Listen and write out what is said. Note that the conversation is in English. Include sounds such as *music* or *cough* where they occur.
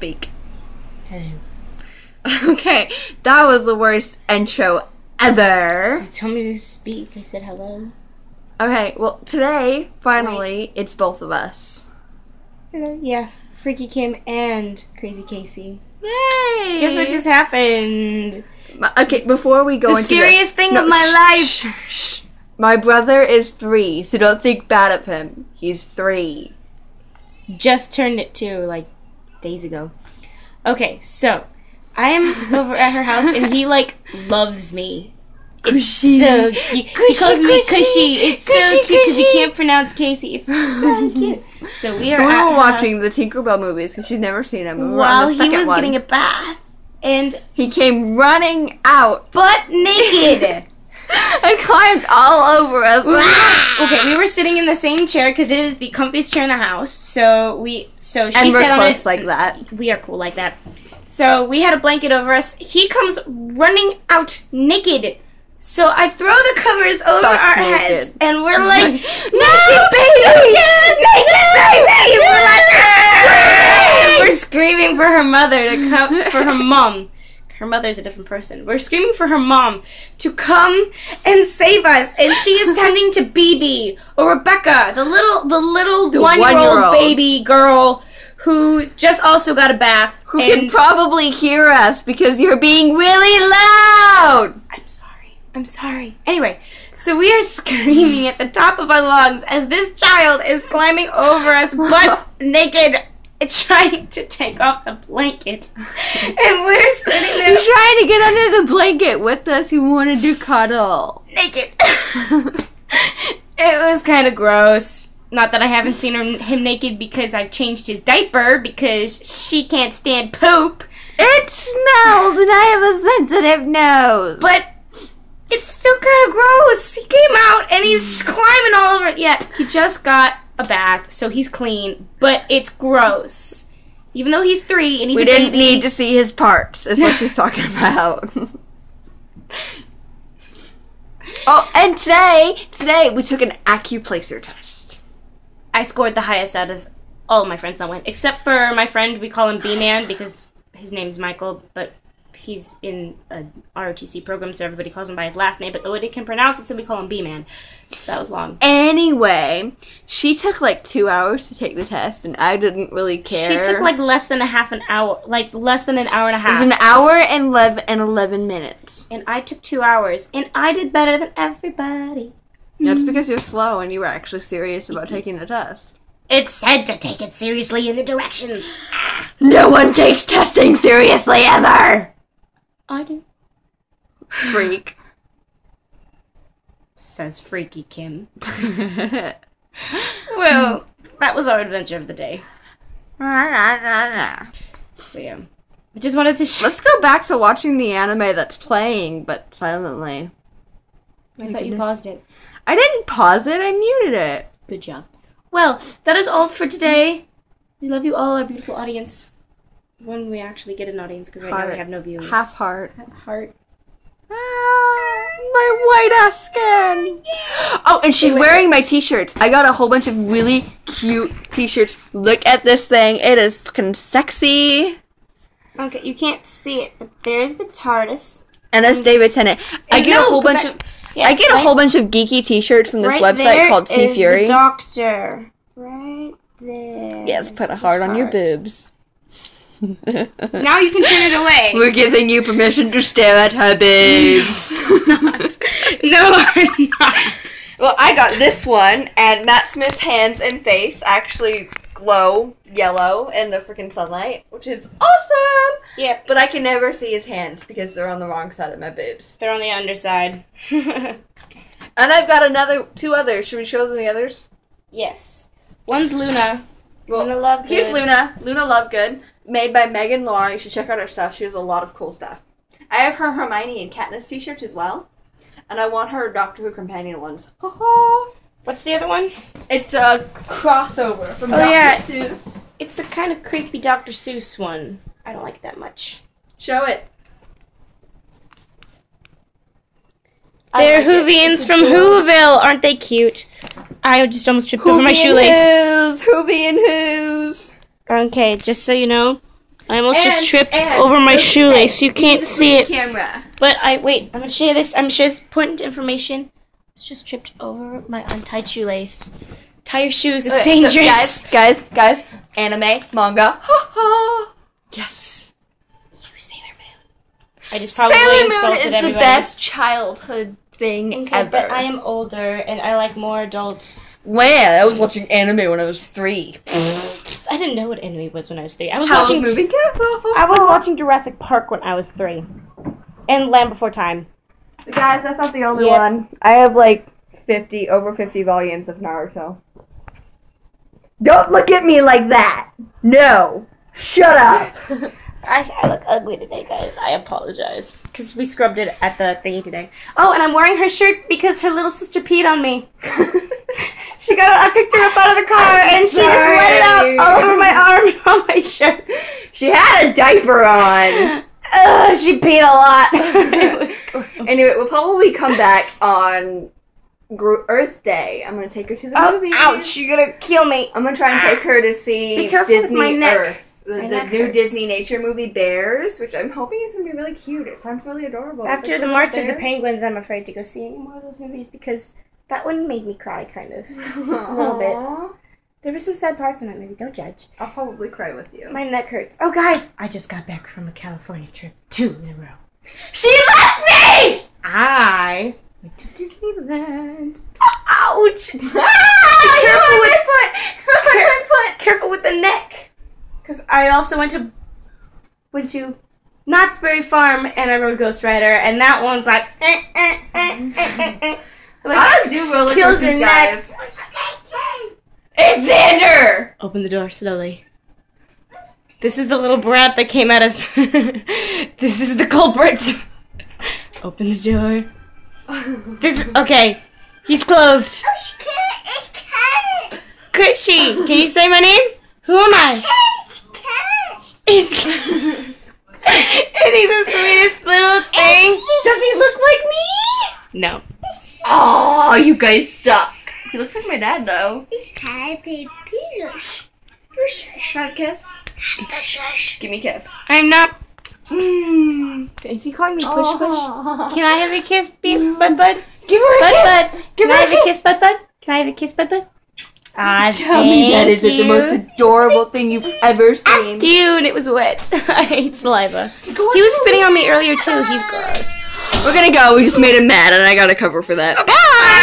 speak. Hello. Okay, that was the worst intro ever. You told me to speak. I said hello. Okay, well, today, finally, it's both of us. Hello. Yes. Freaky Kim and Crazy Kaysea. Yay! Guess what just happened? My- Okay, before we go into The scariest this, thing of my life. Shh, shh. My brother is three, so don't think bad of him. He's three. Just turned it two like days ago. Okay, so I am over at her house and he like loves me. Cushy. So cute. he Cushy, calls me cushy. Cushy. It's so cute because he can't pronounce Kaysea. It's so *laughs* cute. So we are We were watching house the Tinkerbell movies because she's never seen them. We while he was one. getting a bath and he came running out butt naked. *laughs* and climbed all over us. *laughs* okay, we were sitting in the same chair because it is the comfiest chair in the house. So we, so she and we're sat on it. like that. we are cool like that. So we had a blanket over us. He comes running out naked. So I throw the covers over Butt our naked. heads, and we're like, No, "Naked baby, naked baby!" We're like, "Ah!" *laughs* we're screaming for her mother to come, for her mom. Her mother's a different person. We're screaming for her mom to come and save us, and she is tending to BB or Rebecca, the little, the little The one-year-old one-year-old. baby girl who just also got a bath. Who and can probably hear us because you're being really loud. I'm sorry. I'm sorry. Anyway, so we are *laughs* screaming at the top of our lungs as this child is climbing over us, butt *laughs* naked, *laughs* trying to take off the blanket. *laughs* And we're sitting there He's trying to get under the blanket with us. He wanted to cuddle. naked. *laughs* it was kind of gross. Not that I haven't seen her, him naked because I've changed his diaper because she can't stand poop. It smells, and I have a sensitive nose. But it's still kind of gross. He came out and he's just climbing all over. Yeah, he just got a bath, so he's clean, but it's gross. Even though he's three and he's we a didn't baby. need to see his parts. Is what *laughs* she's talking about. *laughs* oh, and today, today we took an Accuplacer test. I scored the highest out of all my friends that went, except for my friend. We call him B Man because his name's Michael, but he's in a ROTC program, so everybody calls him by his last name. But nobody can pronounce it, so we call him B Man. That was long. Anyway, she took like two hours to take the test, and I didn't really care. She took like less than a half an hour, like less than an hour and a half. it was an hour and eleven and eleven minutes. and I took two hours, and I did better than everybody. That's because you're slow and you were actually serious about taking the test. It said to take it seriously in the directions. No one takes testing seriously ever. I do. Freak. Says Freaky Kim. *laughs* Well, hmm. that was our adventure of the day. So yeah, I just wanted to. Sh- Let's go back to watching the anime that's playing, but silently. I thought you paused it. I didn't pause it, I muted it. Good job. Well, that is all for today. We love you all, our beautiful audience. When we actually get an audience, because right now we have no viewers. Half heart. heart. Ah, my white ass skin. Oh, and she's wearing my t-shirts. I got a whole bunch of really cute t-shirts. Look at this thing. It is fucking sexy. Okay, you can't see it, but there's the TARDIS. And that's David Tennant. I get no, a whole bunch of I Yes, get a whole bunch of geeky t-shirts from this right website called TeeFury. Doctor. Right there. Yes, put a heart on your Heart. boobs. Now you can turn it away. *laughs* We're giving you permission to stare at her boobs. *laughs* not. No, I'm not. well, I got this one, and Matt Smith's hands and face actually glow yellow in the freaking sunlight, which is awesome. Yep. But I can never see his hands because they're on the wrong side of my boobs. They're on the underside. *laughs* And I've got another two others. Should we show them the others? yes. One's Luna. Well, Luna Lovegood. Here's Luna. Luna Lovegood, made by Megan Lara. You should check out her stuff. She has a lot of cool stuff. I have her Hermione and Katniss t-shirts as well, and I want her Doctor Who companion ones. Ha ha! What's the other one? It's a crossover from Oh, Dr. yeah. Seuss. It's a kind of creepy Dr. Seuss one. I don't like it that much. Show it. They're like. Hoovians from. Whoville. Aren't they cute? I just almost tripped over my shoelace. Who's, Hoovy and Who's. Okay, just so you know, I almost And- just tripped over my shoelace. You can't see it. Camera. But I wait. I'm gonna share this. I'm gonna share this important information. It's just tripped over my untied shoelace. Tie your shoes. It's Okay, so dangerous. guys, guys, guys. Anime, manga. Ha *laughs* ha. Yes. You Sailor Moon. I just probably Sailor Moon is the best childhood thing Okay, ever. but I am older and I like more adult. When I was watching anime when I was three. *laughs* I didn't know what anime was when I was three. I was How's watching. movie careful. I was watching Jurassic Park when I was three, and Land Before Time. Guys, that's not the only Yep. one. I have like fifty over fifty volumes of Naruto. Don't look at me like that. No. Shut up. *laughs* I, I look ugly today, guys. I apologize. Because we scrubbed it at the thingy today. Oh, and I'm wearing her shirt because her little sister peed on me. *laughs* she got I picked her up out of the car and she just let it out all over my arm and on my shirt. she had a diaper on. Ugh, she peed a lot. *laughs* it was gross. Anyway, we'll probably come back on Earth Day. I'm gonna take her to the Oh, movies. ouch, you're gonna kill me. I'm gonna try and take her to see Be careful with Disney. Earth. The, the new hurts. Disneynature movie Bears, which I'm hoping is gonna be really cute. It sounds really adorable. After like the March of the. Penguins, I'm afraid to go see any more of those movies because that one made me cry, kind of. Just a little bit. There were some sad parts in that movie, don't judge. I'll probably cry with you. My neck hurts. Oh, guys, I just got back from a California trip. Two in a row. She left me! I went to Disneyland. Ouch! *laughs* *laughs* Ah, Careful with- my foot! You're my foot! Careful with the neck. Because I also went to went to Knott's Berry Farm and I rode Ghost Rider, and that one's like. eh, eh, eh, eh, eh, eh. Like, I don't do roller Kills your coasters, neck. guys. It's Xander! Open the door slowly. This is the little brat that came at us. *laughs* this is the culprit. Open the door. This okay. He's clothed. Cushy. Can you say my name? Who am I? He's and he's the sweetest little thing. Does he look like me? No. Oh, you guys suck. He looks like my dad, though. Should I kiss? Give me a kiss. I'm not. Mm. Is he calling me push push? Can I have a kiss, beep, bud bud? Give her a Bud kiss! bud. Give Can I her a have a kiss! kiss, bud bud? Can I have a kiss, bud bud? Ah, Tell me that thank isn't the most adorable thing you've ever seen. Dude, it was wet. *laughs* I hate saliva. He was spitting on me earlier too. He's gross. We're gonna go. We just made him mad, and I got a cover for that. Bye!